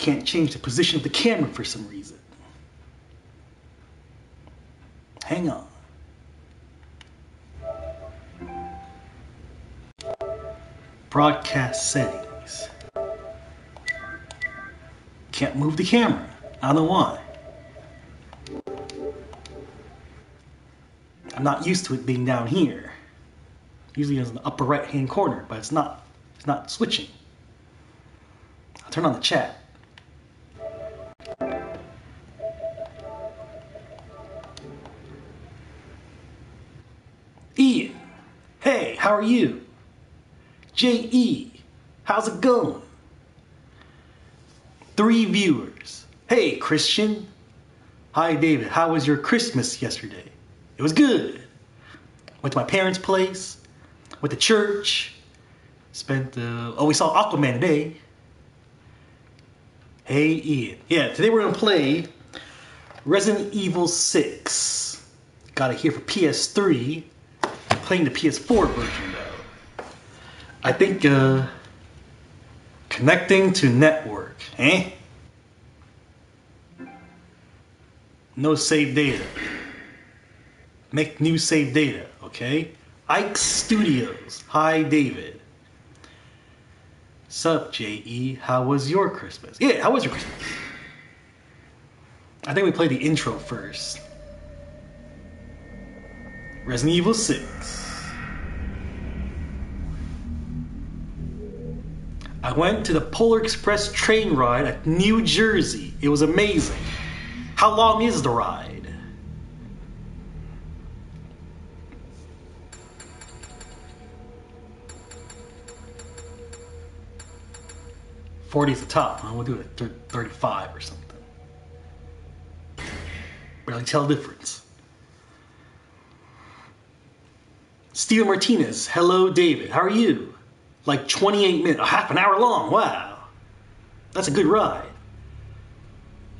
can't change the position of the camera for some reason. Hang on. Broadcast settings. Can't move the camera. I don't know why. I'm not used to it being down here. Usually it's in the upper right hand corner, but it's not. It's not switching. I'll turn on the chat. J.E., how's it going? Three viewers. Hey, Christian. Hi, David. How was your Christmas yesterday? It was good. Went to my parents' place. Went to church. Spent, uh, oh, we saw Aquaman today. Hey, Ian. Yeah, today we're going to play Resident Evil 6. Got it here for PS3. Playing the PS4 version, though. I think, uh, connecting to network, eh? No save data. Make new save data, okay? Ike Studios. Hi, David. Sup, J.E. How was your Christmas? Yeah, how was your Christmas? I think we played the intro first. Resident Evil 6. I went to the Polar Express train ride at New Jersey. It was amazing. How long is the ride? Forty is the top. Huh? We'll do it at thirty-five or something. Barely tell the difference. Steven Martinez. Hello, David. How are you? Like 28 minutes, half an hour long. Wow. That's a good ride.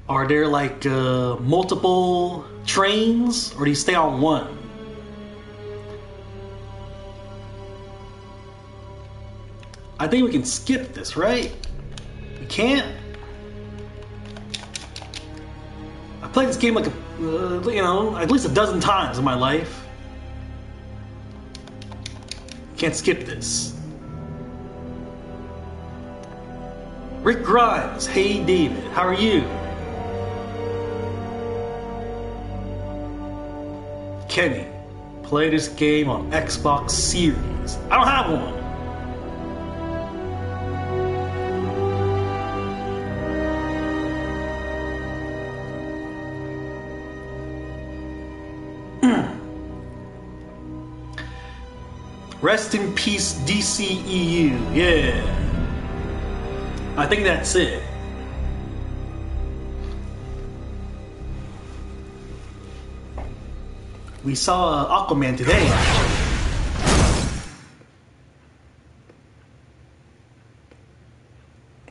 Are there like uh, multiple trains or do you stay on one? I think we can skip this, right? We can't? I played this game like a, uh, you know, at least a dozen times in my life. Can't skip this. Rick Grimes, hey David, how are you? Kenny, play this game on Xbox Series. I don't have one. Rest in peace, DCEU. Yeah. I think that's it. We saw uh, Aquaman today.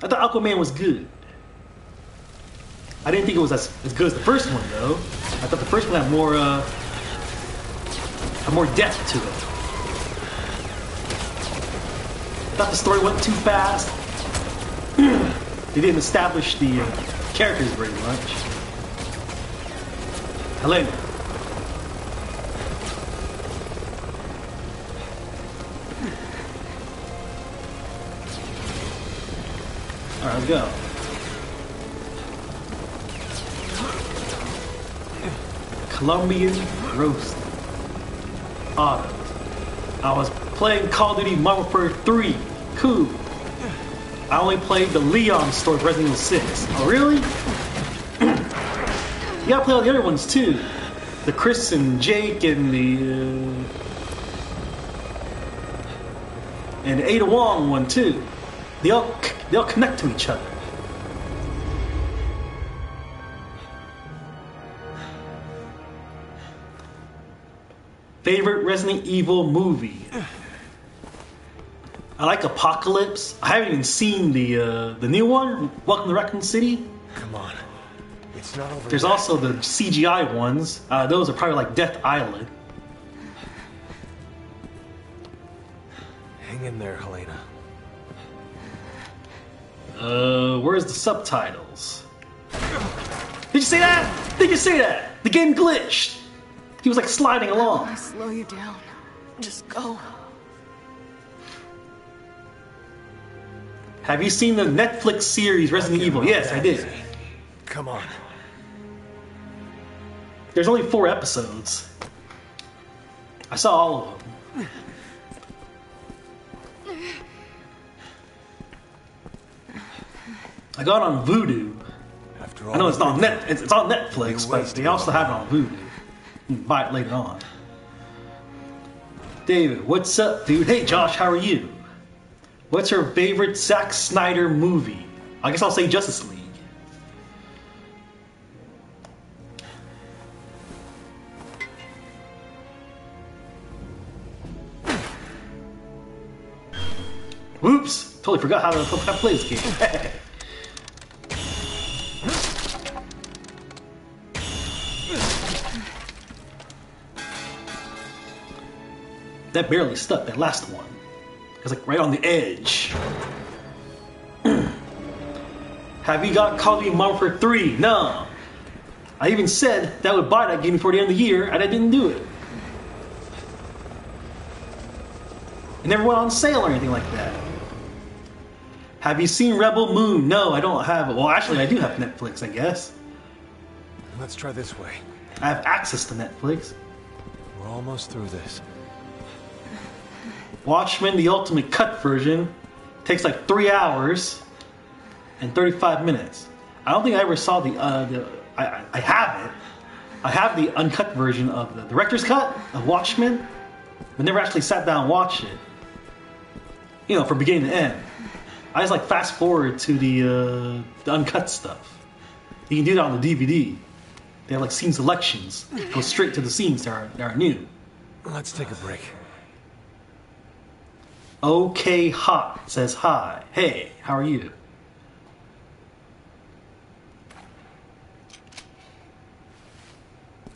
I thought Aquaman was good. I didn't think it was as, as good as the first one, though. I thought the first one had more, uh, had more depth to it. I thought the story went too fast. They didn't establish the uh, characters very much. Helena. Alright, let's go. Colombian roast. Auto. I was playing Call of Duty Modern Warfare 3. Cool. I only played the Leon story Resident Evil 6. Oh, really? you gotta play all the other ones too. The Chris and Jake and the. Uh, and the Ada Wong one too. They all, they all connect to each other. Favorite Resident Evil movie? I like Apocalypse. I haven't even seen the uh, the new one, Welcome to Raccoon City. Come on, it's not over. There's yet. also the CGI ones. Uh, those are probably like Death Island. Hang in there, Helena. Uh, where's the subtitles? Did you see that? Did you see that? The game glitched. He was like sliding along. I along. slow you down. Just go. Have you seen the Netflix series Resident Evil? Yes, I did. Come on. There's only four episodes. I saw all of them. I got on Vudu. After all I know it's been net. It's, it's on Netflix, but they also have it on Vudu. You can buy it later on. David, what's up, dude? Hey, Josh, how are you? What's your favorite Zack Snyder movie? I guess I'll say Justice League. Whoops! Totally forgot how to, how to play this game. that barely stuck, that last one. It's like right on the edge. Have you got Call of Duty Modern Warfare 3? No. I even said that I would buy that game before the end of the year, and I didn't do it. It never went on sale or anything like that. Have you seen Rebel Moon? No, I don't have it. Well, actually, I do have Netflix, I guess. Let's try this way. I have access to Netflix. We're almost through this. Watchmen, the Ultimate Cut version, takes like three hours and 35 minutes. I don't think I ever saw the. Uh, the I, I- have it. I have the uncut version of the director's cut of Watchmen, but never actually sat down and watched it. You know, from beginning to end. I just like fast forward to the, uh, the uncut stuff. You can do that on the DVD. They have like scene selections. Go straight to the scenes that are, that are new. Let's take a break. OK Hot says hi. Hey, how are you?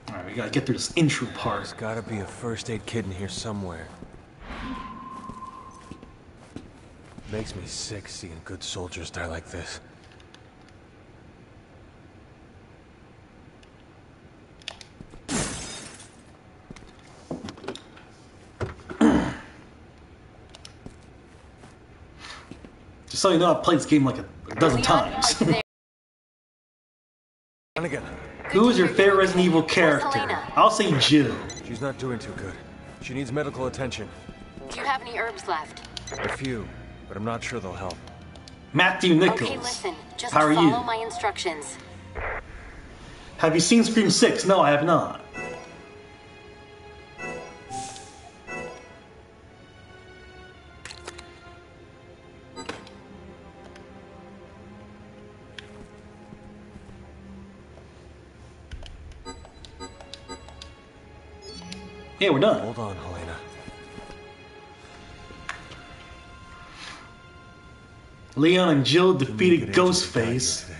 Alright, we gotta get through this intro part. There's gotta be a first aid kit in here somewhere. Makes me sick seeing good soldiers die like this. So you know, I've played this game like a, a dozen times. And again, Who is your favorite Resident Evil character? I'll say Jill. she's not doing too good. She needs medical attention. Do you have any herbs left? A few, but I'm not sure they'll help. Matthew Nichols. Okay, listen. Just How are follow you? my instructions. Have you seen Scream 6? No, I have not. Yeah, we're done. Hold on, Helena. Leon and Jill defeated get agents that died here Ghostface.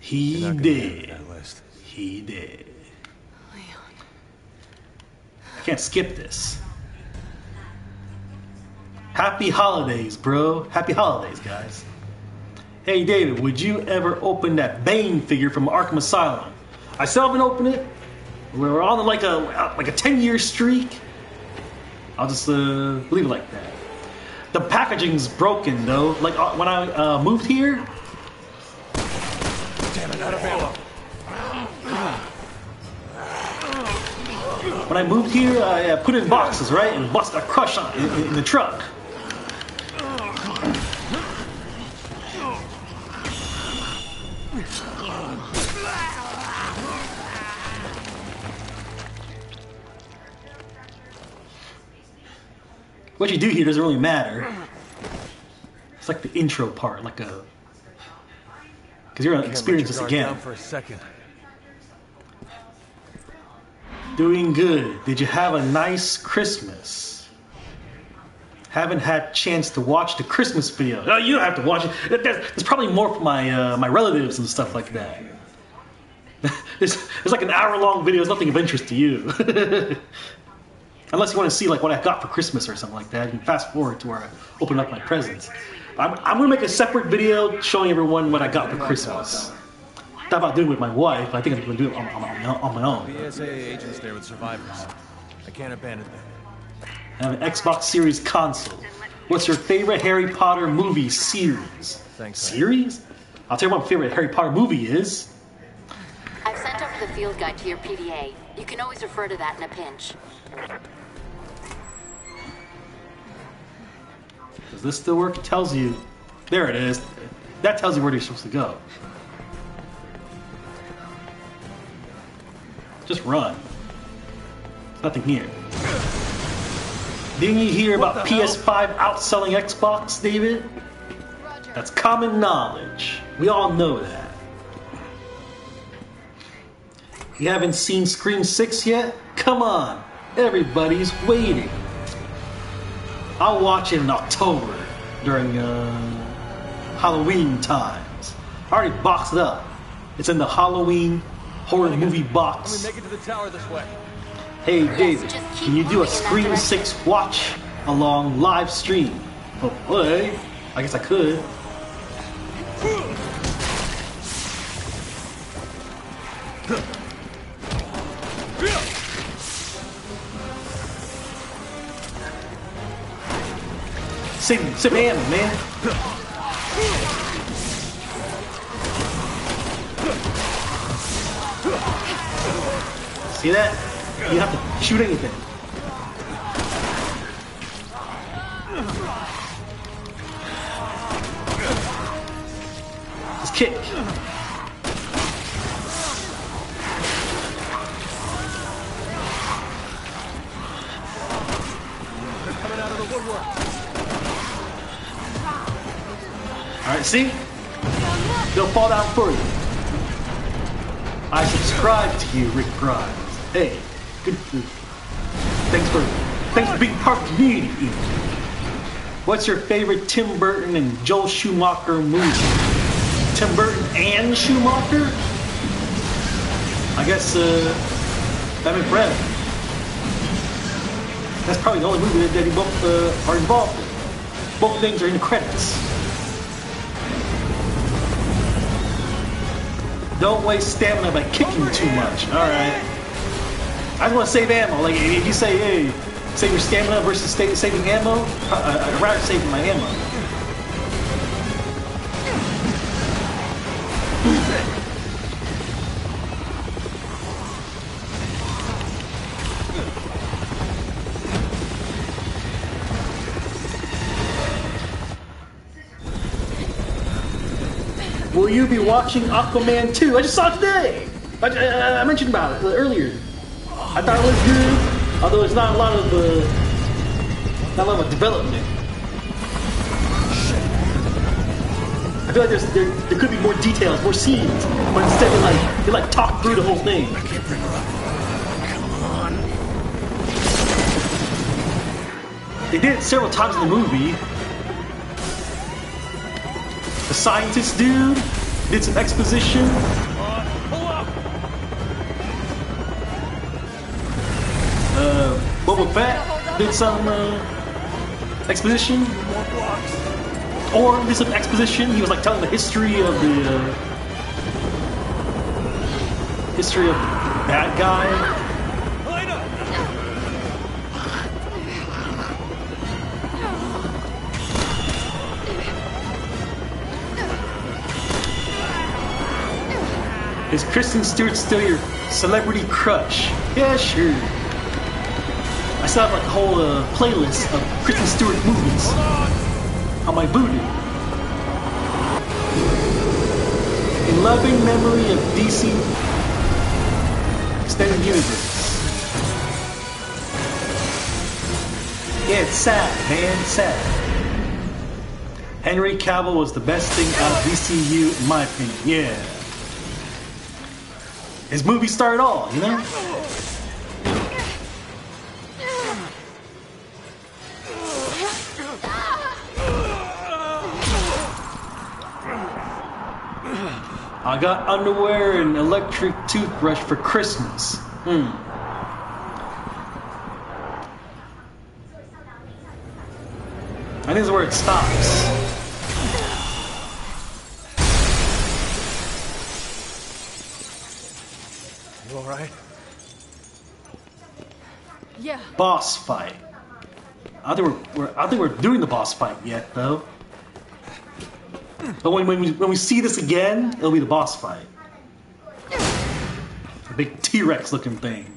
He You're not gonna get did. He did. I can't skip this. Happy holidays, bro. Happy holidays, guys. Hey, David, would you ever open that Bane figure from Arkham Asylum? I still haven't opened it. We're on like a like a ten year streak. I'll just uh, leave it like that. The packaging's broken though. Like uh, when I uh, moved here, Damn it, out of ammo. When I moved here, I uh, put it in boxes, right, and bust a crush on in, in the truck. What you do here doesn't really matter. It's like the intro part, like a because you're gonna experience this again. for a second. Doing good. Did you have a nice Christmas? Haven't had chance to watch the Christmas video. No, you don't have to watch it. That's probably more for my uh, my relatives and stuff like that. it's, it's like an hour long video. It's nothing of interest to you. Unless you want to see like what I got for Christmas or something like that. You can fast forward to where I open up my presents. I'm, I'm gonna make a separate video showing everyone what I got for Christmas. Thought about doing it with my wife, but I think I'm gonna do it on, on, on, on my own. PSA agents there with survivors. I can't abandon them. I have an Xbox Series console. What's your favorite Harry Potter movie series? Thanks. Series? I'll tell you what my favorite Harry Potter movie is. I've sent over the field guide to your PDA. You can always refer to that in a pinch. Does this still work? It tells you. There it is. That tells you where you're supposed to go. Just run. There's nothing here. Didn't you hear about? PS5 outselling Xbox, David? That's common knowledge. We all know that. You haven't seen Scream 6 yet? Come on. Everybody's waiting. I'll watch it in October during uh, Halloween times. I already boxed it up. It's in the Halloween horror movie Let box. me make it to the tower this way. Hey David, can you do a moving Scream 6 watch along live stream? Oh, boy. I guess I could. Save, save ammo, man. See that? You have to shoot anything. See? They'll fall down for you. I subscribe to you, Rick Grimes. Hey, good. food. Thanks for thanks for being part of community. What's your favorite Tim Burton and Joel Schumacher movie? Tim Burton and Schumacher? I guess uh Batman Forever. That's probably the only movie that, that both uh, are involved in. Both things are in the credits. Don't waste stamina by kicking too much. All right. I just want to save ammo. Like if you say, "Hey, save your stamina versus saving ammo," I- I'd rather save my ammo. Be watching Aquaman 2? I just saw it today. I, I, I mentioned about it earlier. I thought it was good, although it's not a lot of uh, not a lot of development. I feel like there's, there, there could be more details, more scenes, but instead they like they like talk through the whole thing. They did it several times in the movie. The scientist dude some exposition. Pull up. Uh, Boba Fett did some uh, exposition. Or did some exposition. He was like telling the history of the uh, history of bad guy. Is Kristen Stewart still your celebrity crush? Yeah, sure. I still have like a whole uh, playlist of Kristen Stewart movies on my Vudu. In loving memory of DC Extended Universe. Yeah, it's sad, man, sad. Henry Cavill was the best thing out of DCU, in my opinion. Yeah. His movie star at all, you know? I got underwear and electric toothbrush for Christmas. Hmm. I think is where it stops. You alright? Yeah. Boss fight. I think we're, we're I think we're doing the boss fight yet, though. But when, when, we, when we see this again, it'll be the boss fight. A big T-Rex looking thing.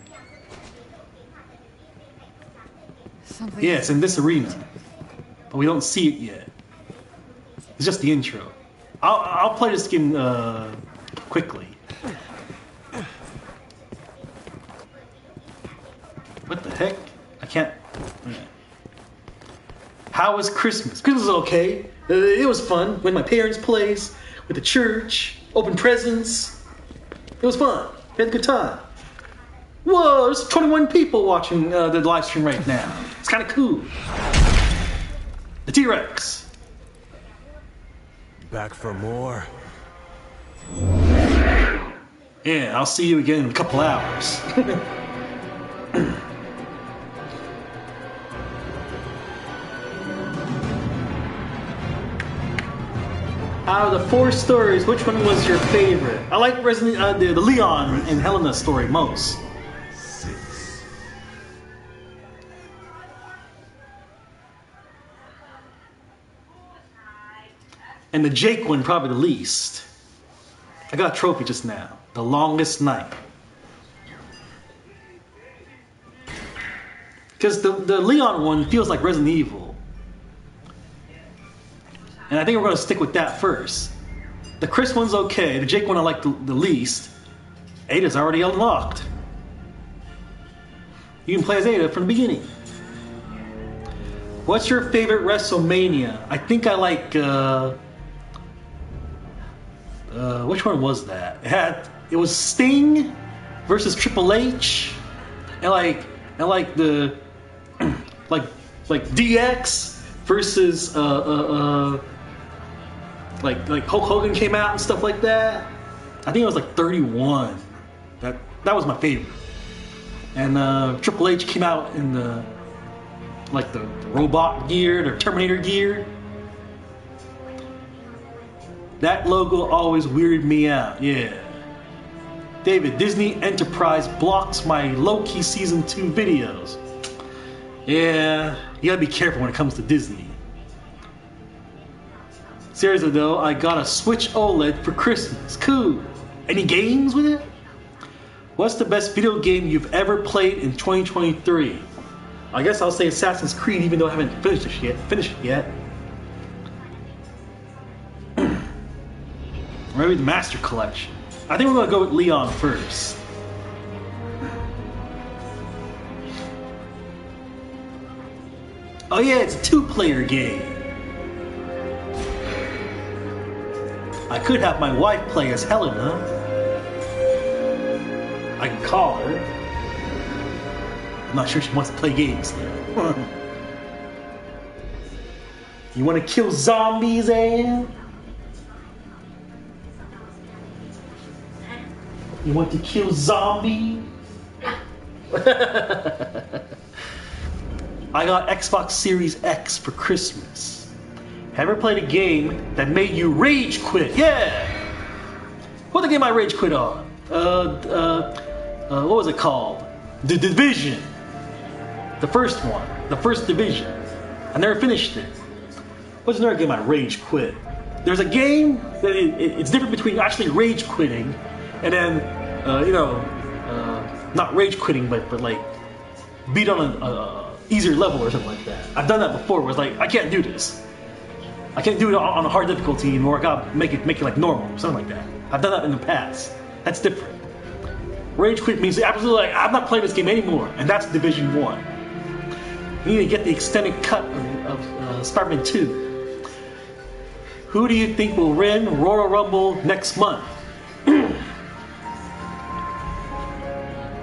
Something. Yeah, it's in this arena. But we don't see it yet. It's just the intro. I'll, I'll play this game uh, quickly. What the heck? I can't. yeah. How was Christmas? Christmas was okay. Uh, it was fun. Went to my parents' place, with the church, opened presents. It was fun. We had a good time. Whoa, there's 21 people watching uh, the live stream right now. It's kind of cool. The T Rex. Back for more? Yeah, I'll see you again in a couple hours. Out of the four stories, which one was your favorite? I like Resident uh, the, the Leon and Helena story most. And the Jake one probably the least. I got a trophy just now. The longest night. Because the, the Leon one feels like Resident Evil. And I think we're going to stick with that first. The Chris one's okay. The Jake one I like the, the least. Ada's already unlocked. You can play as Ada from the beginning. What's your favorite WrestleMania? I think I like. Uh, uh, which one was that? It had it was Sting versus Triple H, and like and like the like like DX versus uh, uh, uh, like like Hulk Hogan came out and stuff like that. I think it was like 31. That that was my favorite. And uh, Triple H came out in the like the robot gear, the Terminator gear. That logo always weirded me out. Yeah. David, Disney Enterprise blocks my Loki season 2 videos. Yeah, you gotta be careful when it comes to Disney. Seriously though, I got a Switch OLED for Christmas. Cool. Any games with it? What's the best video game you've ever played in 2023? I guess I'll say Assassin's Creed, even though I haven't finished it yet. Finished it yet. Maybe the Master Collection. I think we're gonna go with Leon first. Oh yeah, it's a two-player game. I could have my wife play as Helena. I can call her. I'm not sure she wants to play games you want to kill zombies, Anne? You want to kill zombies? I got Xbox Series X for Christmas. Ever played a game that made you rage quit? Yeah! What the game I rage quit on? Uh, uh, uh, what was it called? The Division. The first one. The first Division. I never finished it. What's another game I rage quit? There's a game that it, it- it's different between actually rage quitting and then, uh, you know, uh, not rage quitting, but, but like beat on a, a easier level or something like that. I've done that before. Where it's like I can't do this. I can't do it on, a hard difficulty anymore. I gotta make it make it like normal, something like that. I've done that in the past. That's different. Rage quit means absolutely like I'm not playing this game anymore, and that's Division One. You need to get the extended cut of, of uh, Spider-Man Two. Who do you think will win Royal Rumble next month?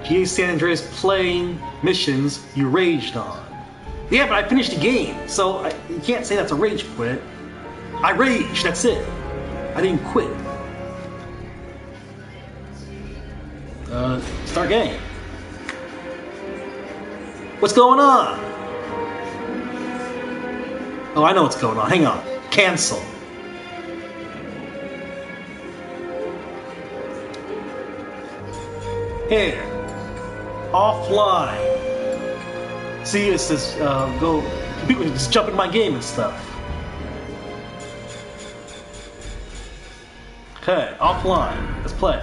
GTA San Andreas playing missions you raged on. Yeah, but I finished the game, so I, you can't say that's a rage quit. I raged, that's it. I didn't quit. Uh, start game. What's going on? Oh, I know what's going on. Hang on. Cancel. Here. offline. See, it says uh, go. People just jump in my game and stuff. Okay, offline. Let's play.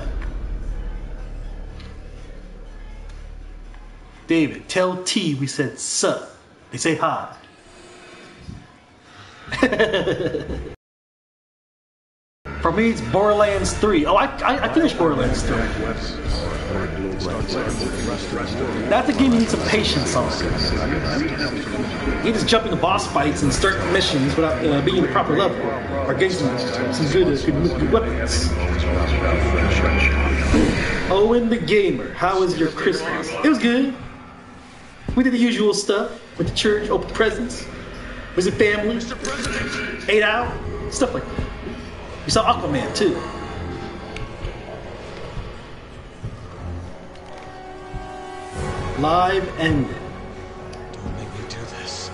David, tell T we said sup. They say hi. For me, it's Borderlands 3. Oh, I, I, I finished Borderlands 3. That's a game you need some patience on. You just jump into boss fights and start missions without uh, being in the proper level, or getting some, good, uh, good, good weapons. Owen the Gamer, how was your Christmas? It was good. We did the usual stuff. Went to church, opened presents, visit family, ate out, stuff like that. We saw Aquaman too. Live ended. Don't make me do this.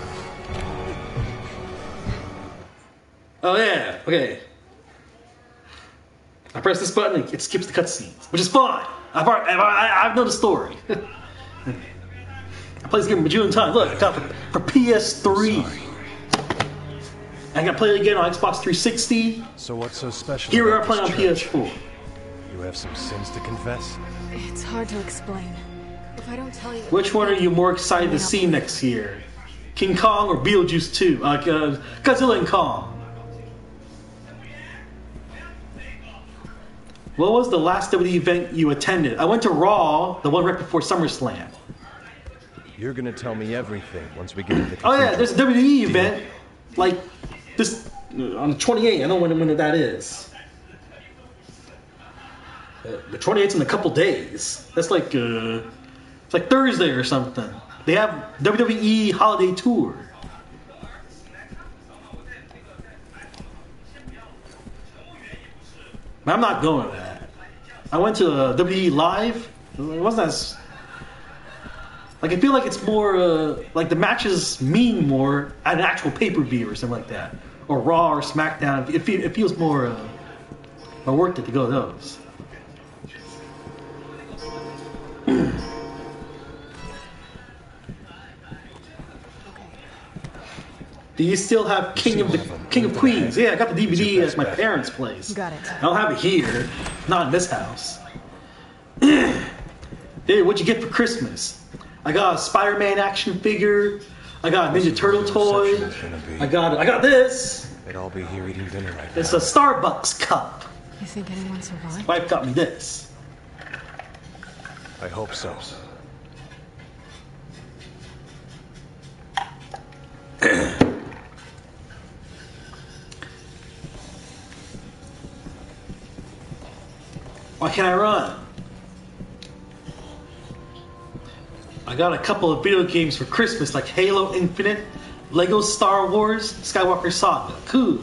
Oh yeah, okay. I press this button, and it skips the cutscenes, which is fine. I've already, I've, I- I've known the story. I played this game a bajillion times. Look, I got it for, for PS3. I got to play it again on Xbox 360. So what's so special? Here we are about playing on church? PS4. You have some sins to confess? It's hard to explain. If I don't tell you. Which one are you more excited to see next year? King Kong or Beetlejuice 2? Uh, uh, Godzilla and Kong. What was the last WWE event you attended? I went to Raw, the one right before SummerSlam. You're gonna tell me everything once we get to the Oh yeah, there's a WWE event, like this uh, on the 28th. I don't know when, when that is. Uh, the 28th in a couple days. That's like uh, it's like Thursday or something. They have WWE Holiday Tour. But I'm not going to that. I went to uh, WWE Live. It wasn't as like I feel like it's more uh, like the matches mean more at an actual pay per view or something like that, or Raw or SmackDown. It, it feels more uh, more worth it to go to those. Do you still have King of the King of Queens? Yeah, I got the DVD at my parents' place. Got it. I don't have it here, not in this house. Dude, what'd you get for Christmas? I got a Spider-Man action figure. I got a Ninja Turtle toy. reception is gonna be? I got I got this. They'd all be here eating dinner right now. It's now. a Starbucks cup. You think anyone survived? Wife got me this. I hope so. Why can't I run? I got a couple of video games for Christmas, like Halo Infinite, Lego Star Wars, Skywalker Saga. Cool.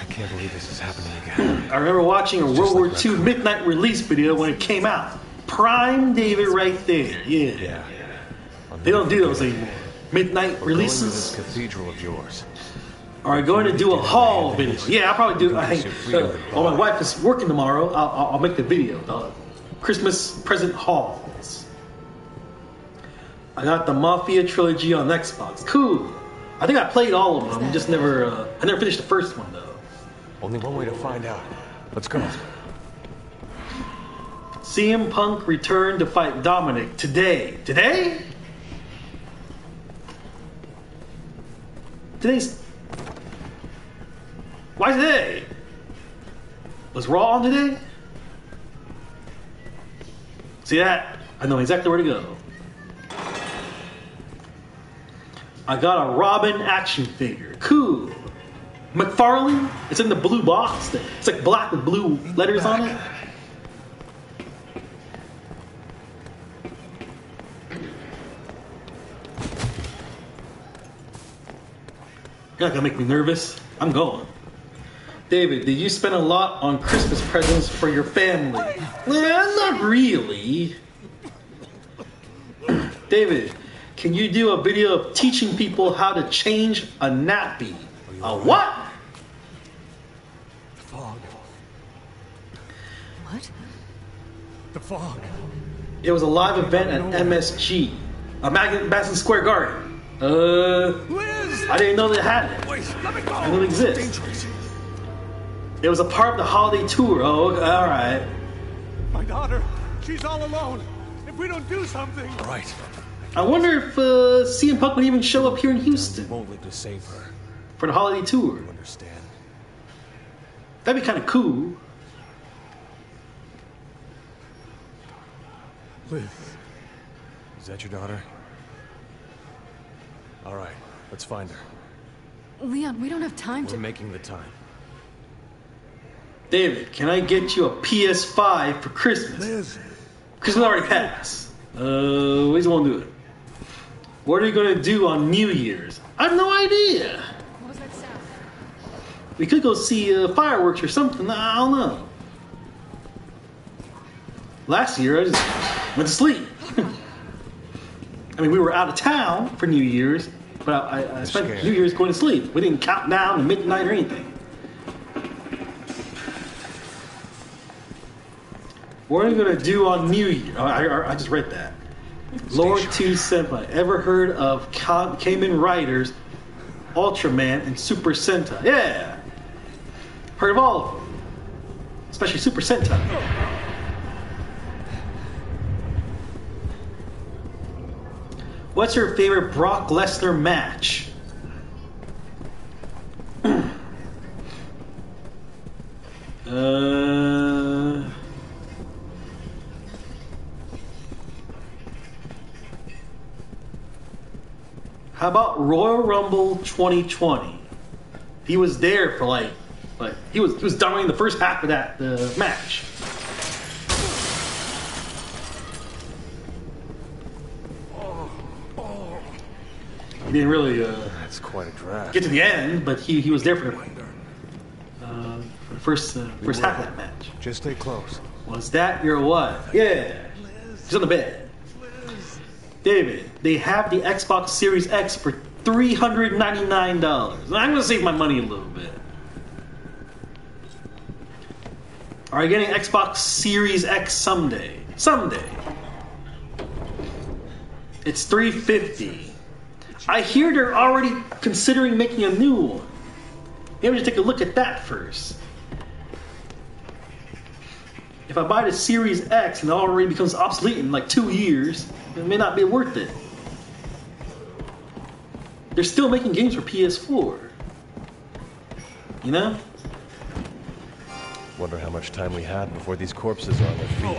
I can't believe this is happening again. I remember watching a World War like II midnight release video when it came out. Prime David right there. Yeah. Yeah. I'll They don't do those anymore. Midnight We're releases. this cathedral of yours. Are going to do a haul video? Yeah, I'll probably do. I think. Uh, while my wife is working tomorrow, I'll, I'll, I'll make the video. The Christmas present hauls. I got the Mafia trilogy on Xbox. Cool. I think I played all of them. Just never. Uh, I never finished the first one though. Only one way to find out. Let's go. CM Punk returned to fight Dominic today. Today? Today's. Why today? Was Raw on today? See that? I know exactly where to go. I got a Robin action figure. Cool. McFarlane? It's in the blue box. It's like black with blue letters on it. You're not gonna make me nervous. I'm going. David, did you spend a lot on Christmas presents for your family? Well, not really. David, can you do a video of teaching people how to change a nappy? A what? The fog. What? The fog. It was a live event at MSG, a Mag- Madison Square Garden. Uh, Liz! I didn't know they had it. Wait, let me go! It don't exist. Dangerous. It was a part of the holiday tour. Oh, okay, all right. My daughter, she's all alone. If we don't do something. All right. I wonder if uh, CM Punk would even show up here in Houston Won't live to save her. for the holiday tour. You understand? That'd be kind of cool. Liz, Is that your daughter? All right, let's find her. Leon, we don't have time We're to. making the time. David, can I get you a PS5 for Christmas? Liz, Christmas already passed. Uh, we just won't do it. What are you gonna do on New Year's? I have no idea. What was that sound? We could go see uh, fireworks or something. I don't know. Last year, I just went to sleep. I mean, we were out of town for New Year's, but I, I, I spent scared. New Year's going to sleep. We didn't count down to midnight or anything. What are you gonna do on New Year? Oh, I, I, just read that. Lord sharp. Two Senpai. Ever heard of Ka- Kamen Riders, Ultraman, and Super Sentai? Yeah. Heard of all of them. Especially Super Sentai. What's your favorite Brock Lesnar match? uh. How about Royal Rumble 2020? He was there for like, like he was he was dominating the first half of that the match. He didn't really uh, That's quite a draft. get to the end, but he, he was there for, uh, for the first uh, first half of that match. Just stay close. Was that your what? Yeah. He's on the bed. David, they have the Xbox Series X for $399. I'm going to save my money a little bit. Are you getting Xbox Series X someday? Someday. It's 350. I hear they're already considering making a new one. Maybe we should take a look at that first. If I buy the Series X and it already becomes obsolete in like two years, it may not be worth it. They're still making games for PS4. You know? Wonder how much time we had before these corpses are on their feet.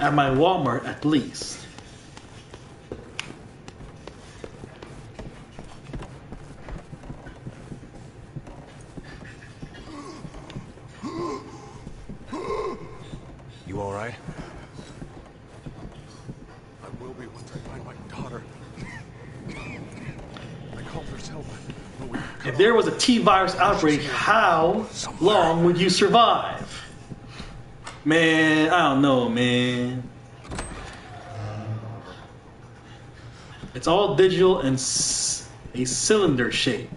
At my Walmart, at least. You all right? I will be once I find my daughter. I called for help, but we If there was a T virus outbreak, how long would you survive? Man, I don't know, man. It's all digital and s- a cylinder shape.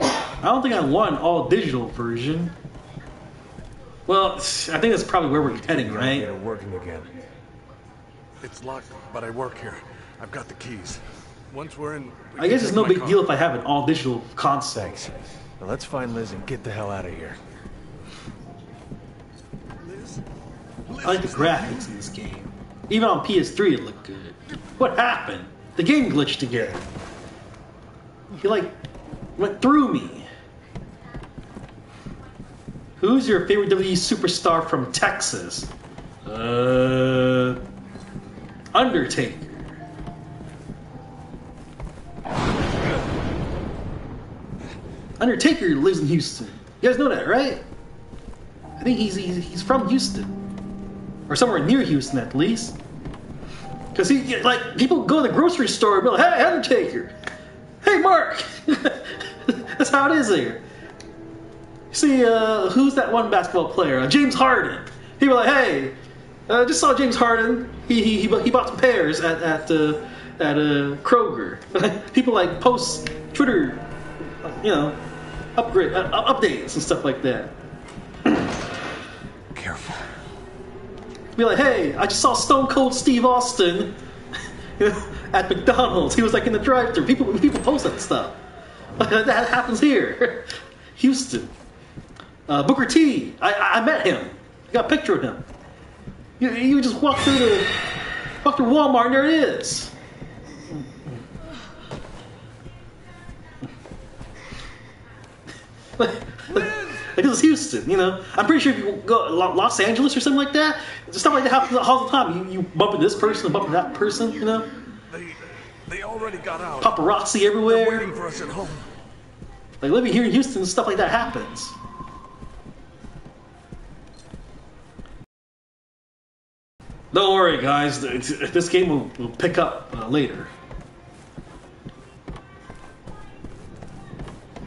I don't think I want an all digital version. Well, I think that's probably where we're heading, Get right? it working again. It's locked, but I work here. I've got the keys. Once we're in, we I guess it's no big car. deal if I have an all digital console. Thanks. Now let's find Liz and get the hell out of here. Liz, I like the graphics in this game. Even on PS3, it looked good. What happened? The game glitched again. He like went through me. Who's your favorite WWE superstar from Texas? Uh, Undertaker. Undertaker lives in Houston. You guys know that, right? I think he's he's, he's from Houston or somewhere near Houston at least. Because he like people go to the grocery store and be like, "Hey, Undertaker, hey, Mark." That's how it is there. See, uh, who's that one basketball player? Uh, James Harden. He was like, "Hey, uh, just saw James Harden. He he he, he bought some pears at at uh, at uh, Kroger." people like post Twitter, you know, upgrade, uh, updates and stuff like that. Careful. Be like, hey, I just saw Stone Cold Steve Austin at McDonald's. He was like in the drive-thru. People people post that stuff. Like that happens here, Houston. Uh, Booker T. I, I I met him. I got a picture of him. You, you just walk through the walk through Walmart and there it is. like, this is Houston, you know. I'm pretty sure if you go Lo- Los Angeles or something like that, stuff like that happens all the time. You, you bump into this person, bump into that person, you know. They, they already got out. Paparazzi They're everywhere. waiting for us at home. Like living here in Houston, stuff like that happens. Don't worry, guys. This game will, will pick up uh, later.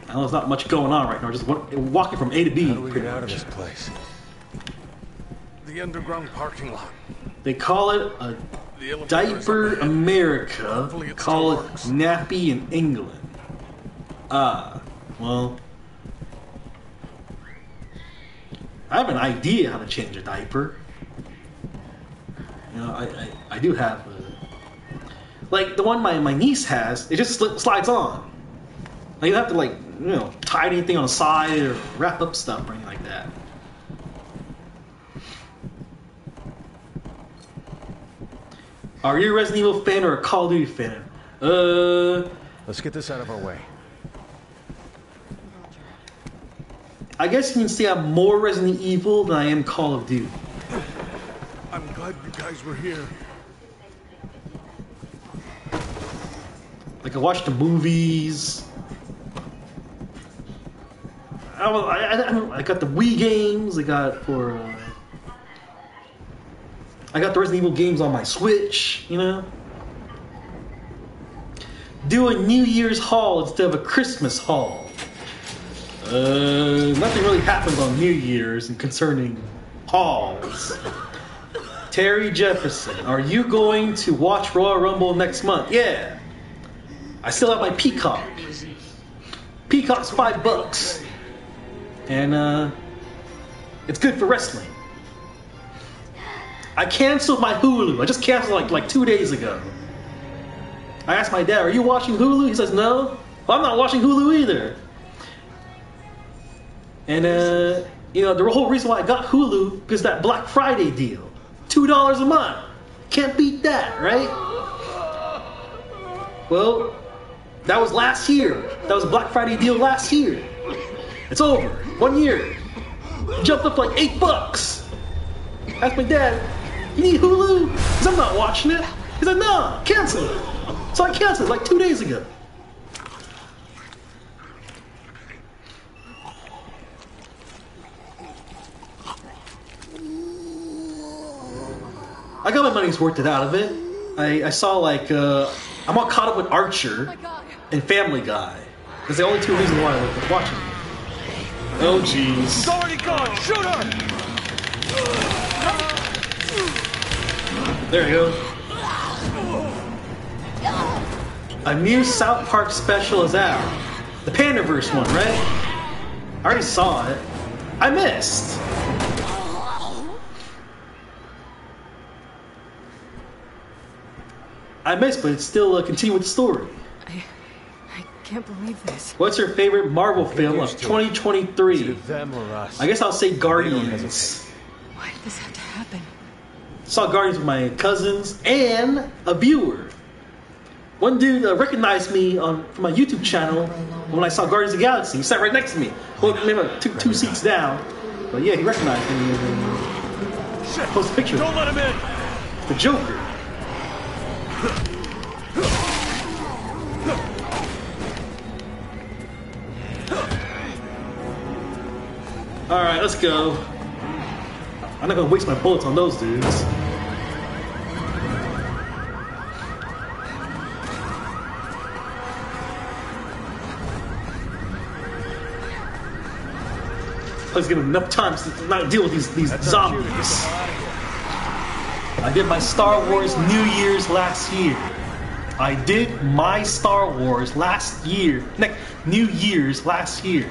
I know there's not much going on right now. We're just walking from A to B. How do we pretty get out of this place? The underground parking lot. They call it a The Diaper. America. Hopefully Call it works. Nappy in England. Ah, well. I have an idea how to change a diaper. You know, I, I, I do have. A, like the one my, my niece has, it just sli- slides on. Like you have to like you know tie anything on the side or wrap up stuff or anything like that. Are you a Resident Evil fan or a Call of Duty fan? Uh, Let's get this out of our way. I guess you can say I'm more Resident Evil than I am Call of Duty. I'm glad you guys were here. Like I watched the movies. I, I, I I got the Wii games. I got for. Uh, I got the Resident Evil games on my Switch. You know. Do a New Year's haul instead of a Christmas haul. Uh, nothing really happens on New Year's and concerning hauls. Terry Jefferson, are you going to watch Royal Rumble next month? Yeah. I still have my Peacock. Peacock's five bucks. And uh it's good for wrestling. I canceled my Hulu. I just canceled like like two days ago. I asked my dad, are you watching Hulu? He says no. Well, I'm not watching Hulu either. And uh, you know, the whole reason why I got Hulu is that Black Friday deal. Two dollars a month. Can't beat that, right? Well, that was last year. That was Black Friday deal last year. It's over. One year. Jumped up like eight bucks. Asked my dad, you need Hulu? Because I'm not watching it. He said, no, cancel it. So I canceled it like two days ago. I got my money's worth it out of it. I, I saw like uh, I'm all caught up with Archer my and Family Guy. That's the only two reasons why I was watching. It. Oh jeez. already gone! Shoot her! There you go. A new South Park special is out. The Panderverse one, right? I already saw it. I missed. I missed, but it's still uh, continue with the story. I, I can't believe this. What's your favorite Marvel film of used to it. Either 2023? them or us. I guess I'll say Guardians. hesitate. Why did this have to happen? Saw Guardians with my cousins and a viewer. One dude uh, recognized me on from my YouTube channel when I saw Guardians of the Galaxy. He sat right next to me, well, maybe like two, two seats down. But yeah, he recognized me and posted a picture Don't let him in! the Joker. All right, let's go. I'm not gonna waste my bullets on those dudes. Let's give him enough time to not deal with these these That's our cue to get the zombies. hell out of here. I did my Star Wars New Year's last year. I did my Star Wars last year, next New Year's last year.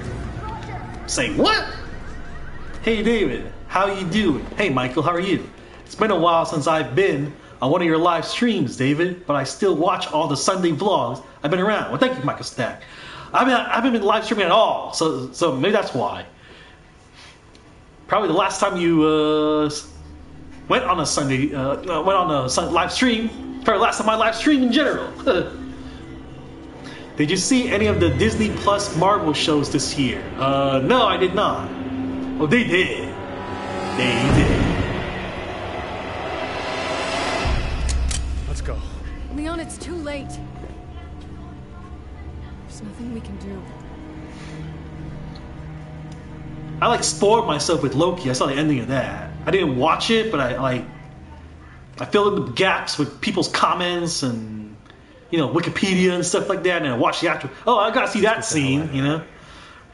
Say what? Hey David, how you doing? Hey Michael, how are you? It's been a while since I've been on one of your live streams, David, but I still watch all the Sunday vlogs. I've been around. Well, thank you, Michael Stack. I mean, I haven't been live streaming at all, so so maybe that's why. Probably the last time you uh, went on a Sunday, uh, went on a sun- live stream. Probably last time I live streamed in general. did you see any of the Disney Plus Marvel shows this year? Uh, no, I did not. Oh, they did. They did. Let's go. Leon, it's too late. There's nothing we can do. I like spoiled myself with Loki. I saw the ending of that. I didn't watch it, but I like I filled in the gaps with people's comments and you know Wikipedia and stuff like that, and I watched the actual. Oh, I gotta see that scene. You know,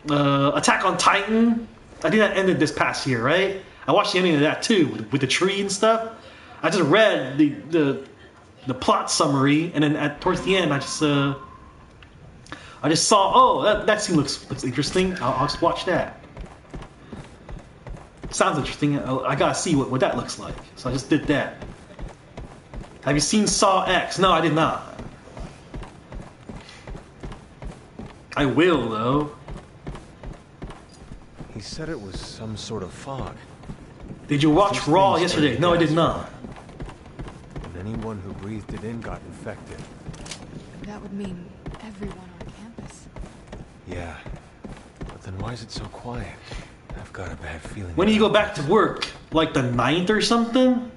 uh, Attack on Titan. I think that ended this past year, right? I watched the ending of that too, with, with the tree and stuff. I just read the the the plot summary, and then at towards the end, I just uh, I just saw, oh, that, that scene looks looks interesting. I'll, I'll just watch that. Sounds interesting. I, I gotta see what, what that looks like. So I just did that. Have you seen Saw X? No, I did not. I will though. He said it was some sort of fog. Did you watch These Raw yesterday? No, I did not. And anyone who breathed it in got infected. That would mean everyone on campus. Yeah. But then why is it so quiet? I've got a bad feeling. When do you go back to work? Like the 9th or something?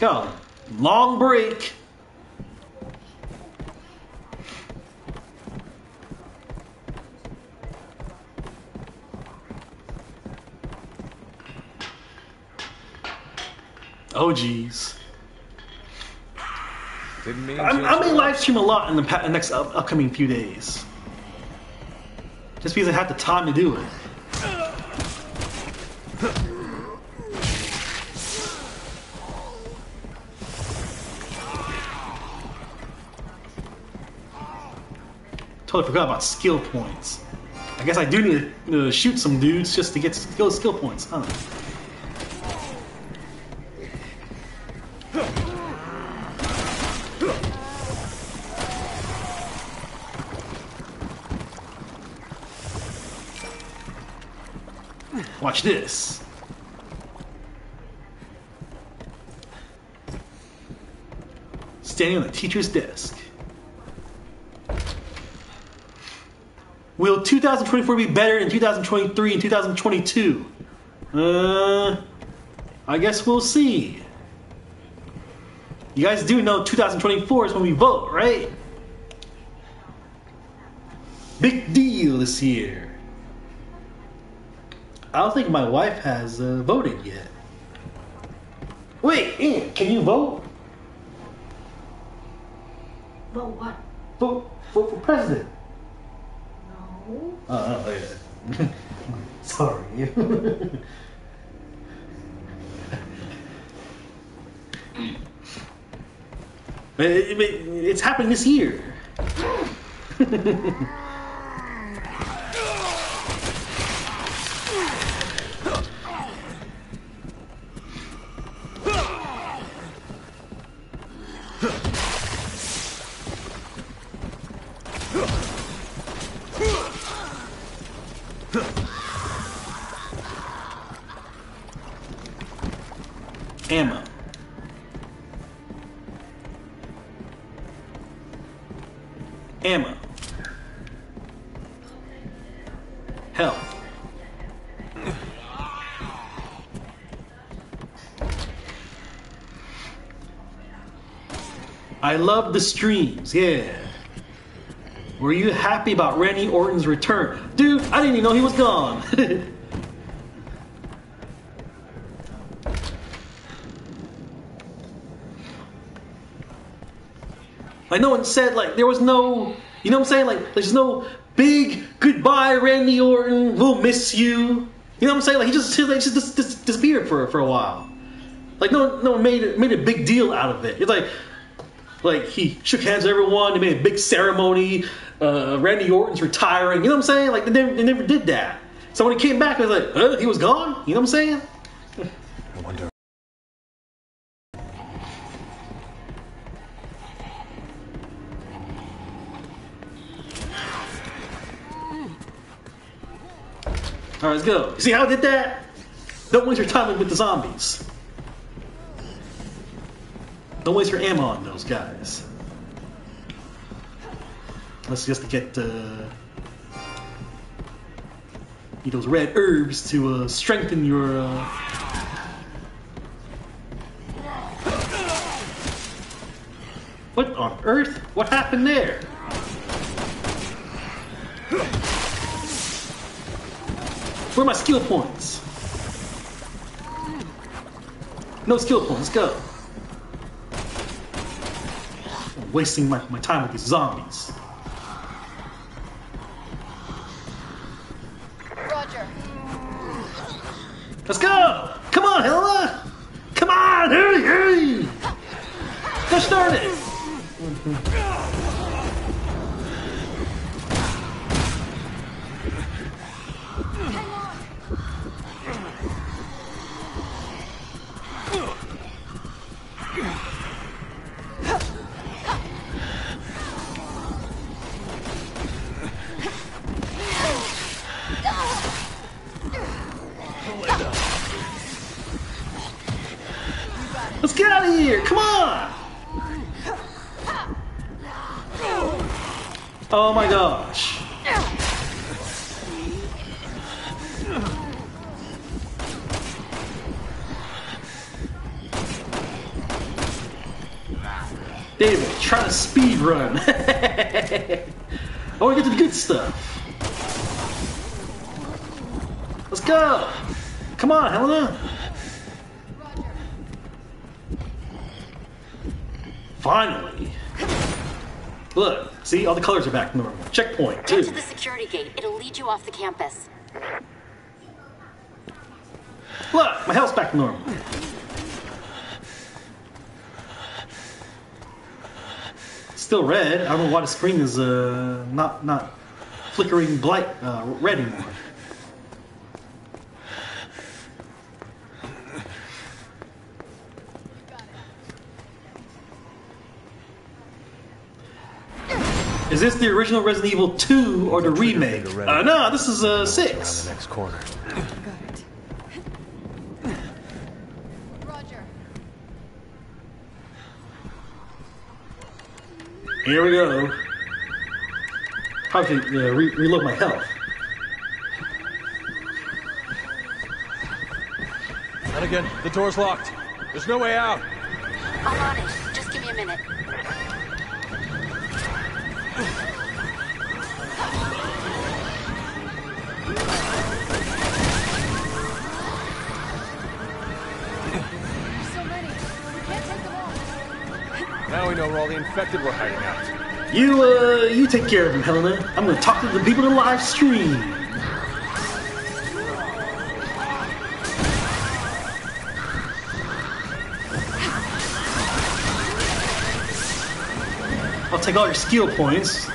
Go. Long break. Oh geez. Didn't mean I'm, I may live stream a lot in the pa- next up- upcoming few days. Just because I have the time to do it. Totally forgot about skill points. I guess I do need to uh, shoot some dudes just to get skill skill points, huh? Watch this. Standing on the teacher's desk. Will 2024 be better than 2023 and 2022? Uh, I guess we'll see. You guys do know 2024 is when we vote, right? Big deal this year. I don't think my wife has uh, voted yet. Wait, Ian, can you vote? Vote what? Vote, vote for president. No. Oh, oh yeah. Sorry. It's happening this year. Ammo. Ammo. Health. I love the streams, yeah. Were you happy about Randy Orton's return? Dude, I didn't even know he was gone. Like no one said like there was no you know what I'm saying? Like there's no big goodbye Randy Orton, we'll miss you. You know what I'm saying? Like he just he just, just, just disappeared for for a while. Like no no one made made a big deal out of it. It's like Like he shook hands with everyone. They made a big ceremony. Uh, Randy Orton's retiring. You know what I'm saying? Like they never, they never did that. So when he came back, I was like, uh, he was gone. You know what I'm saying? I wonder. All right, let's go. You see how I did that? Don't waste your time with the zombies. Don't waste your ammo on those guys. Let's just get uh, eat those red herbs to uh, strengthen your. Uh... What on earth? What happened there? Where are my skill points? No skill points, go. I'm wasting my, my time with these zombies. Let's go! Come on, Helena! Come on! Hurry, hurry! Get started! Let's stuff. Let's go! Come on, Helena! Finally! Look, see, all the colors are back to normal. Checkpoint, too. to the security gate. It'll lead you off the campus. Look, my health's back to normal. Still red. I don't know why the screen is uh, not not flickering blight uh, red anymore. Is this the original Resident Evil 2 or the remake? finger ready. Uh, no, this is uh, 6. the next corner. Got it. Roger. Here we go. Probably should uh, re- reload my health. Not again. The door's locked. There's no way out. I'm on it. Just give me a minute. So many. We can't take them all. Now we know where all the infected were hiding out. You, uh, you take care of him, Helena. I'm gonna talk to the people in the live stream. I'll take all your skill points.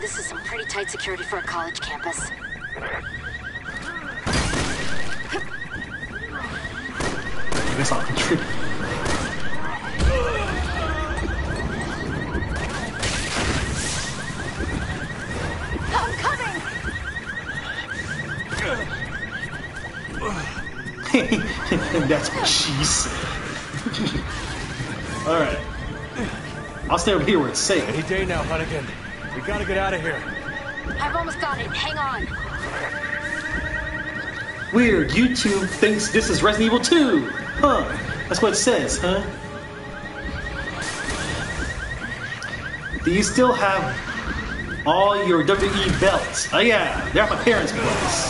This is some pretty tight security for a college campus. I guess I'll contribute. I'm coming! That's what she said. Alright. I'll here where it's safe. Any day now, Hunnigan. We gotta get out of here. I've almost got it. Hang on. Weird, YouTube thinks this is Resident Evil 2. Huh. That's what it says, huh? Do you still have all your WWE belts? Oh yeah, they're at my parents' place.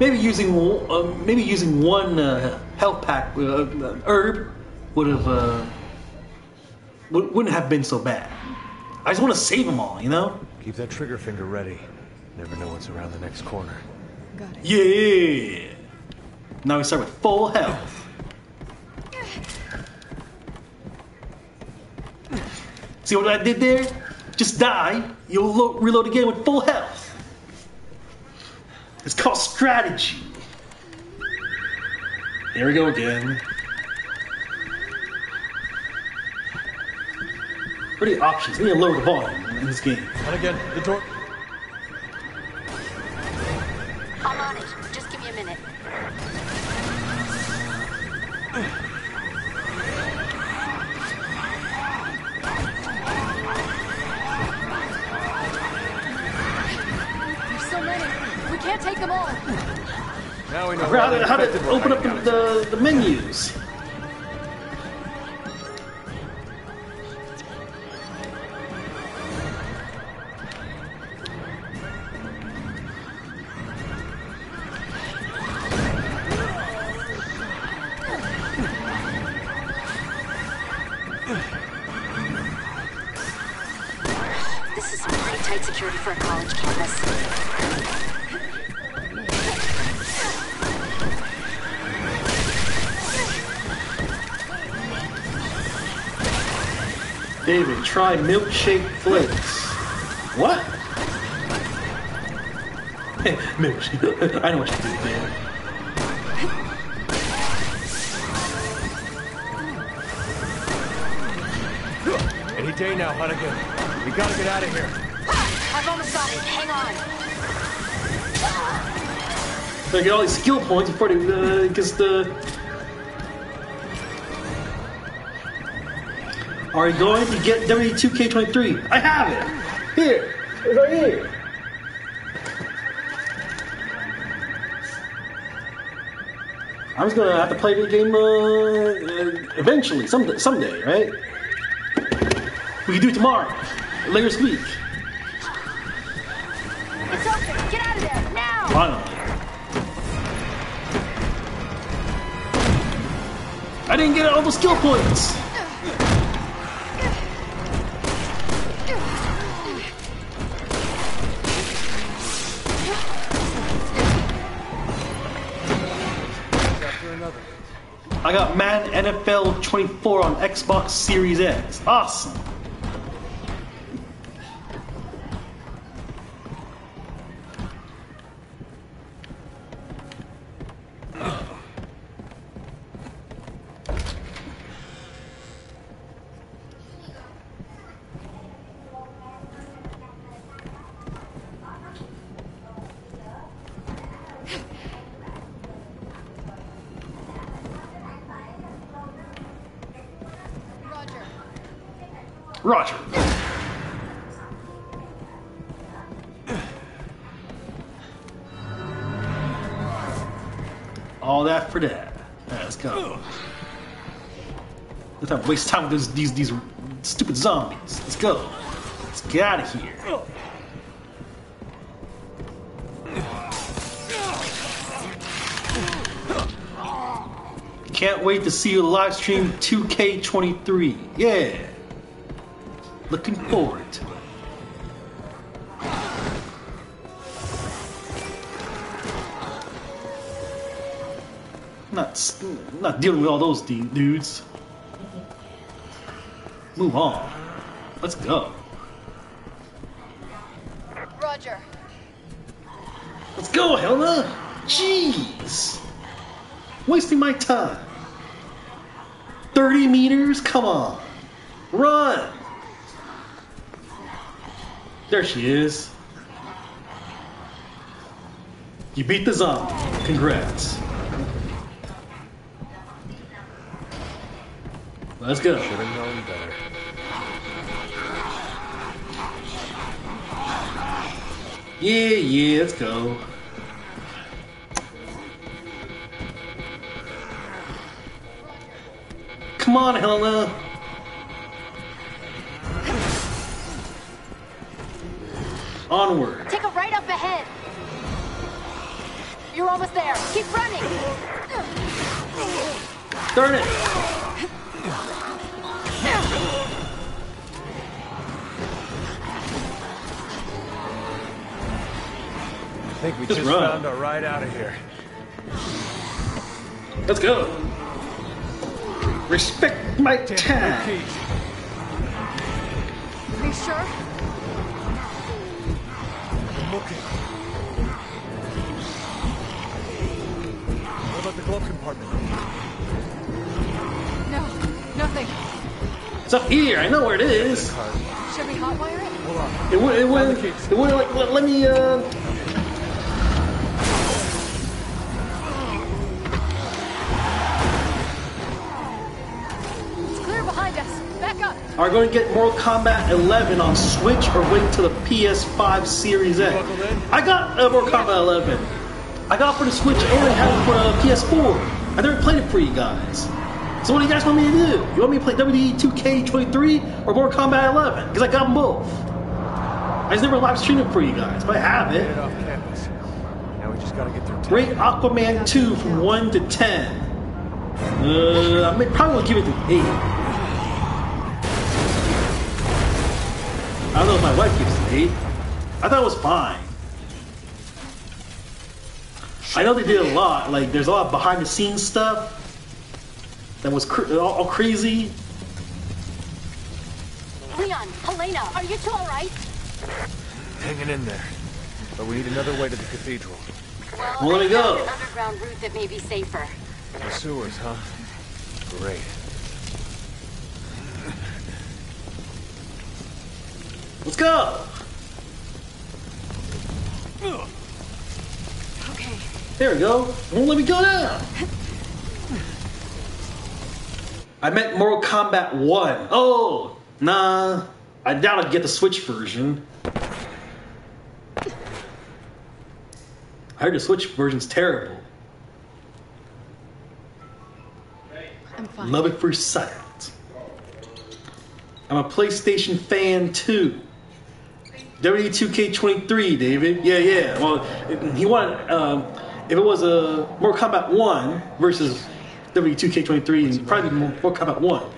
Maybe using one- uh, maybe using one uh, health pack uh, uh, herb would have uh, would- wouldn't have been so bad. I just want to save them all, you know. Keep that trigger finger ready. Never know what's around the next corner. Got it. Yeah. Now we start with full health. See what I did there? Just die. You'll lo- reload again with full health. It's called strategy. Here we go again. What are the options? We need to lower the volume in this game. And again, the door. I'm on it. Now we know How to, how to open up the, the, the menus. David, milkshake flakes. What? milkshake. I know what you do, David. Any day now, Hunnigan. We gotta get out of here. I've almost got it. Hang on. Gotta get all these skill points before they, uh, because the. Are you going to get W2K23? I have it! Here! It's right here! I'm just gonna have to play the game uh, uh, eventually, someday, someday, right? We can do it tomorrow, later this week. It's open. Get out of there now. Finally. I didn't get all the skill points. I got Madden NFL 24 on Xbox Series X. Awesome. Roger. All that for that. Let's go. Let's not waste time with these these stupid zombies. Let's go. Let's get out of here. Can't wait to see you live stream 2K23. Yeah. Looking forward to it. Not not dealing with all those du- dudes. Move on. Let's go. Roger. Let's go, Helena. Jeez. Wasting my time. 30 meters? Come on. Run. There she is. You beat the zombie. Congrats. Let's go. Should have known better. Yeah, yeah, let's go. Come on, Helena. Onward. Take a right up ahead. You're almost there. Keep running. Darn it. I think we Just just, run. found our ride out of here. Let's go. Respect my Damn, no time. Are you sure? I'm looking. What about the glove compartment? No, nothing. It's up here. I know where it is. Should we hotwire it? Hold on. It would. It would. It would. Like, let, let me. Uh. Are going to get Mortal Kombat 11 on Switch or wait till the PS5 Series X? I got uh, Mortal Kombat 11. I got it for the Switch and I have it for the PS4. I never played it for you guys. So what do you guys want me to do? You want me to play WWE 2K23 or Mortal Kombat 11? Because I got them both. I just never live streamed it for you guys, but I have it. it off campus. Now we just gotta get through. Rate Aquaman 2 from 1 to 10. Uh, I may, probably will give it an 8. I don't know if my wife gives it an 8. I thought it was fine. I know they did a lot. Like, there's a lot of behind the scenes stuff that was cr- all, all crazy. Leon, Helena, are you two alright? Hanging in there. But we need another way to the cathedral. Well, Well, let I me go. an underground route that may be safer. The sewers, huh? Great. Let's go! Okay. There we go. Won't let me go down. I meant Mortal Kombat 1. Oh, nah. I doubt I'd get the Switch version. I heard the Switch version's terrible. I'm fine. Love it for sight. I'm a PlayStation fan too. WWE 2K23, David. Yeah, yeah. Well, if he wanted. Um, if it was a Mortal Kombat 1 versus WWE 2K23, it'd probably be Mortal Kombat 1.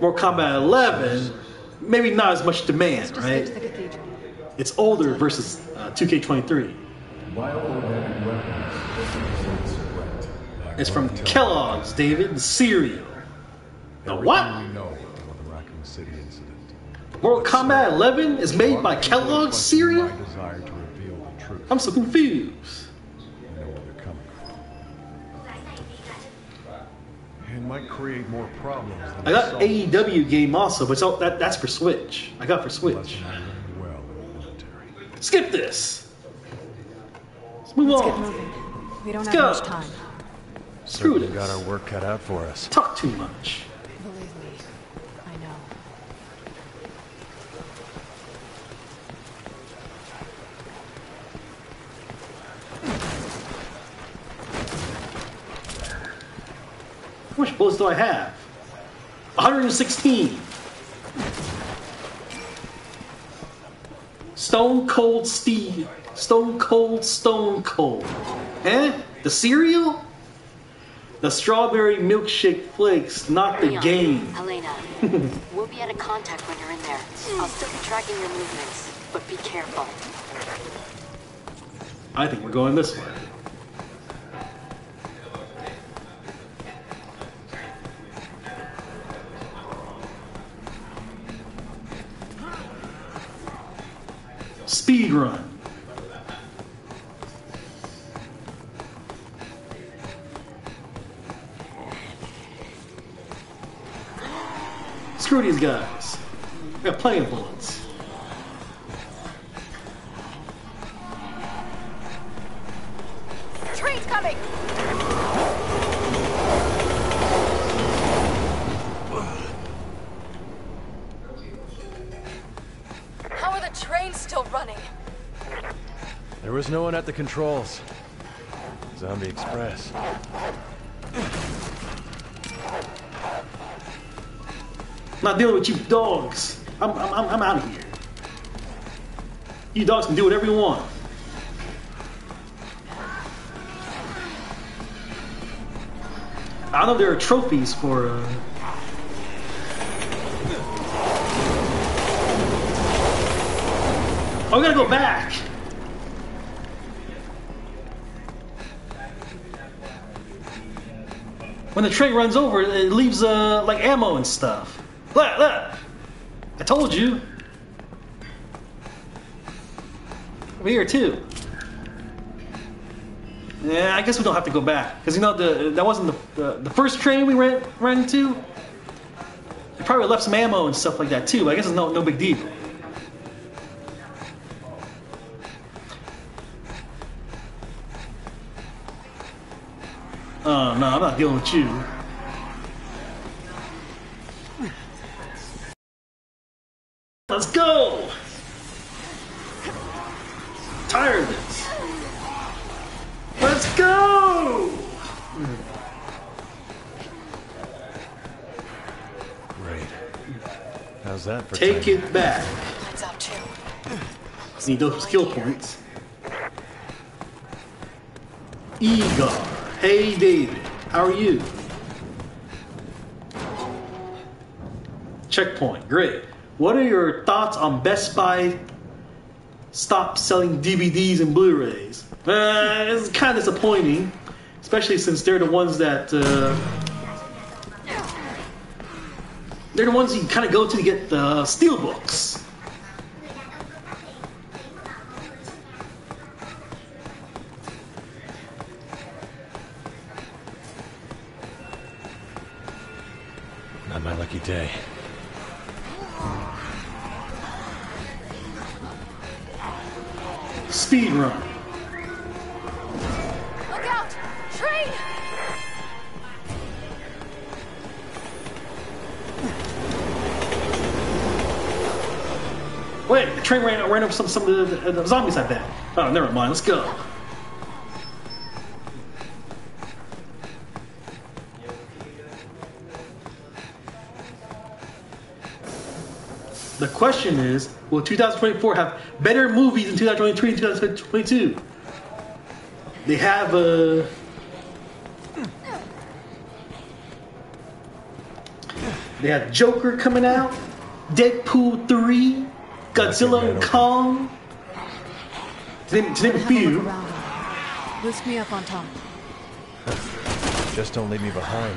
Mortal Kombat 11, maybe not as much demand, Just right? the. It's older versus uh, 2K23. It's from Kellogg's, David, the cereal. The what? We know on the Raccoon City incident. Mortal Kombat 11 is made by Kellogg's cereal? My desire to reveal the truth. I'm so confused. I know where they're coming from. It might create more problems than I got. AEW game also, but it's all, that, that's for Switch. I got for Switch. Lesson I learned well in the military. Skip this. Let's move Let's get on. moving. We don't Let's have go. much time. Screw We this. got our work cut out for us. Talk too much. Believe me. I know. How much bullets do I have? 116. Stone Cold Steve. Stone Cold Stone Cold. Eh? The cereal? The strawberry milkshake flakes, not the game. Helena, we'll be out of contact when you're in there. I'll still be tracking your movements, but be careful. I think we're going this way. Speed run. Screw these guys. We got plenty of bullets. Train's coming! How are the trains still running? There was no one at the controls. Zombie Express. I'm not dealing with you dogs. I'm, I'm, I'm, out of here. You dogs can do whatever you want. I know there are trophies for. Uh... Oh, we gotta go back. When the train runs over, it leaves uh, like ammo and stuff. Look, look. I told you. Over here too. Yeah, I guess we don't have to go back because you know the that wasn't the, the the first train we ran ran into. It probably left some ammo and stuff like that too. But I guess it's no no big deal. No, I'm not dealing with you. Let's go! Tired of this. Let's go! Great. How's that for Take timing? it back. Need those skill points. Igor. Hey David. How are you? Checkpoint. Great. What are your thoughts on Best Buy stop selling DVDs and Blu-rays? Uh, it's kind of disappointing, especially since they're the ones that uh, they're the ones you kind of go to to get the steel Wait, the train ran, ran over some some of the, the zombies. I bet. Oh, never mind. Let's go. The question is, will 2024 have better movies than 2023 and 2022? They have uh, they have Joker coming out, Deadpool 3, Godzilla and Kong. To name, to name a few. look around him. Boost me up on top. Just don't leave me behind.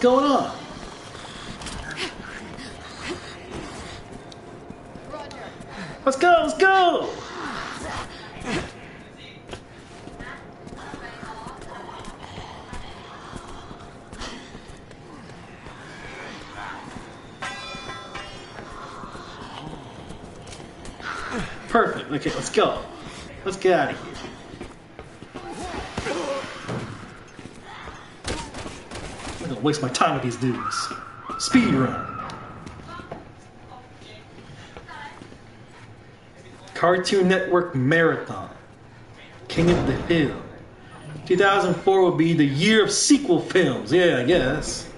Going on? Let's go, let's go! Perfect. Okay, let's go. Let's get out of here. Waste my time with these dudes. Speed run. Cartoon Network Marathon. King of the Hill. 2004 will be the year of sequel films. Yeah, I guess.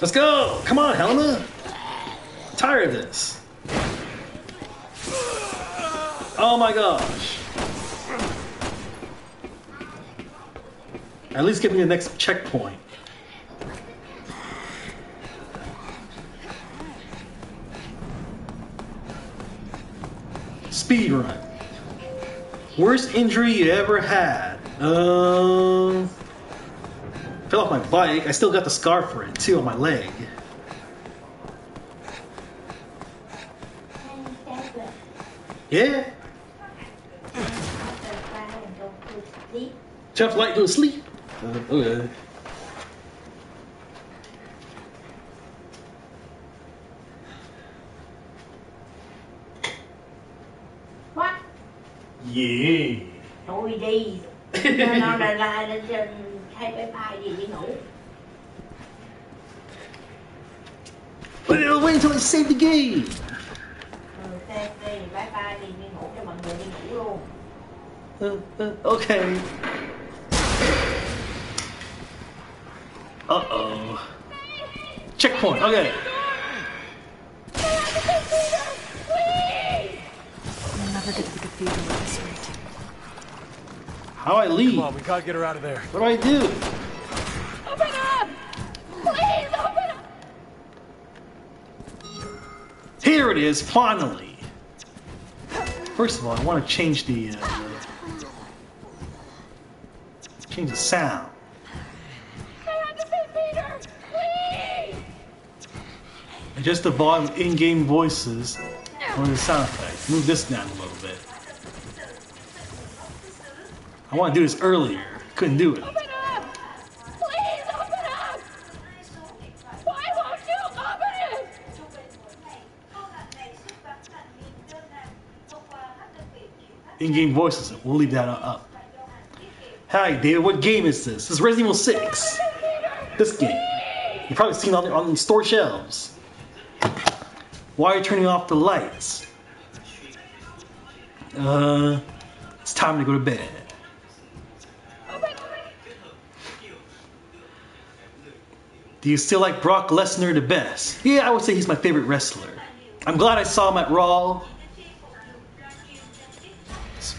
Let's go! Come on, Helena! I'm tired of this. Oh my gosh. At least give me the next checkpoint. Speed run. Worst injury you ever had? Um. Fell off my bike. I still got the scar for it too on my leg. Yeah. Jeff like to sleep. Uh, okay. Người đi ngủ luôn Uh, uh, okay. Uh oh. Checkpoint. Okay. We'll never get to the cathedral at this rate. How do I leave? Come on, we gotta get her out of there. What do I do? It is, finally. First of all, I want to change the uh, change the sound. I have Peter! Adjust the volume in-game voices or the sound effects. Move this down a little bit. I want to do this earlier. Couldn't do it. In-game voices. We'll leave that up. Hi, David. What game is this? This is Resident Evil 6. This game. You've probably seen it on, on the store shelves. Why are you turning off the lights? Uh, it's time to go to bed. Do you still like Brock Lesnar the best? Yeah, I would say he's my favorite wrestler. I'm glad I saw him at Raw.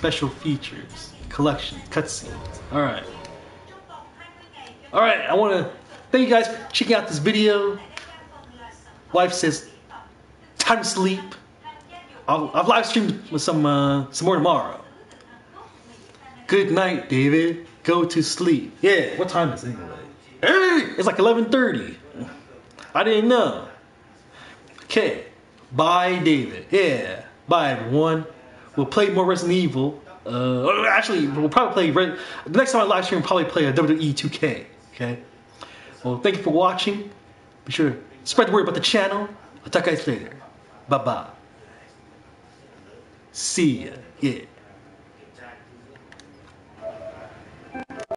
Special features, collection, cutscenes. All right. All right. I want to thank you guys for checking out this video. Wife says, time to sleep. I'll, I've live streamed with some uh, some more tomorrow. Good night, David. Go to sleep. Yeah. What time is it anyway? Hey, it's like 11:30. I didn't know. Okay. Bye, David. Yeah. Bye, everyone. We'll play more Resident Evil. Uh, actually, we'll probably play. The next time I live stream, we'll probably play a WWE 2K. Okay. Well, thank you for watching. Be sure to spread the word about the channel. I'll talk to you guys later. Bye bye. See ya. Yeah.